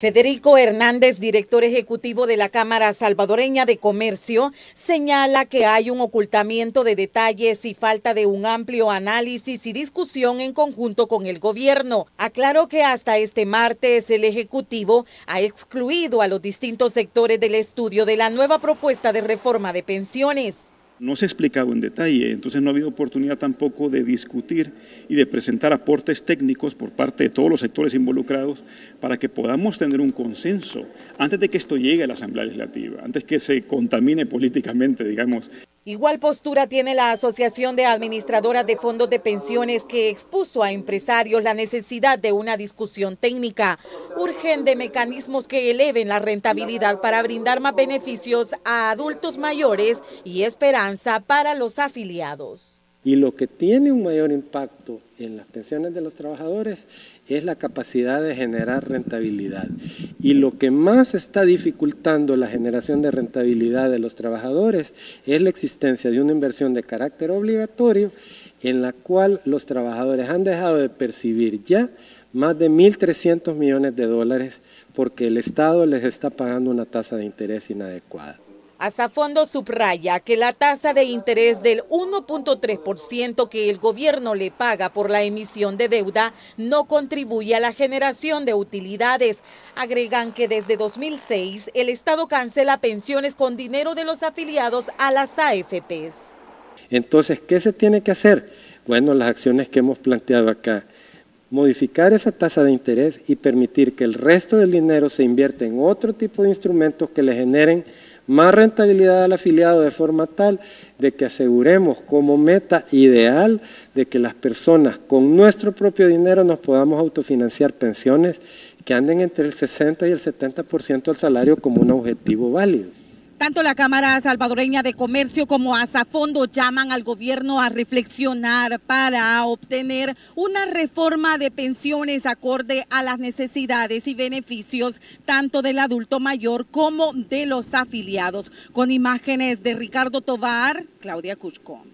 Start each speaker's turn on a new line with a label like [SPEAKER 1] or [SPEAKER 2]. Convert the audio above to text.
[SPEAKER 1] Federico Hernández, director ejecutivo de la Cámara Salvadoreña de Comercio, señala que hay un ocultamiento de detalles y falta de un amplio análisis y discusión en conjunto con el gobierno. Aclaró que hasta este martes el Ejecutivo ha excluido a los distintos sectores del estudio de la nueva propuesta de reforma de pensiones
[SPEAKER 2] no se ha explicado en detalle, entonces no ha habido oportunidad tampoco de discutir y de presentar aportes técnicos por parte de todos los sectores involucrados para que podamos tener un consenso antes de que esto llegue a la Asamblea Legislativa, antes que se contamine políticamente, digamos.
[SPEAKER 1] Igual postura tiene la Asociación de Administradoras de Fondos de Pensiones que expuso a empresarios la necesidad de una discusión técnica. Urgen de mecanismos que eleven la rentabilidad para brindar más beneficios a adultos mayores y esperanza para los afiliados.
[SPEAKER 3] Y lo que tiene un mayor impacto en las pensiones de los trabajadores es la capacidad de generar rentabilidad. Y lo que más está dificultando la generación de rentabilidad de los trabajadores es la existencia de una inversión de carácter obligatorio en la cual los trabajadores han dejado de percibir ya más de 1.300 millones de dólares porque el Estado les está pagando una tasa de interés inadecuada.
[SPEAKER 1] Asafondo subraya que la tasa de interés del 1.3% que el gobierno le paga por la emisión de deuda no contribuye a la generación de utilidades. Agregan que desde 2006 el Estado cancela pensiones con dinero de los afiliados a las AFPs.
[SPEAKER 3] Entonces, ¿qué se tiene que hacer? Bueno, las acciones que hemos planteado acá. Modificar esa tasa de interés y permitir que el resto del dinero se invierta en otro tipo de instrumentos que le generen más rentabilidad al afiliado de forma tal de que aseguremos como meta ideal de que las personas con nuestro propio dinero nos podamos autofinanciar pensiones que anden entre el 60 y el 70% del salario como un objetivo válido.
[SPEAKER 1] Tanto la Cámara Salvadoreña de Comercio como Asafondo llaman al gobierno a reflexionar para obtener una reforma de pensiones acorde a las necesidades y beneficios tanto del adulto mayor como de los afiliados. Con imágenes de Ricardo Tobar, Claudia Cuchco.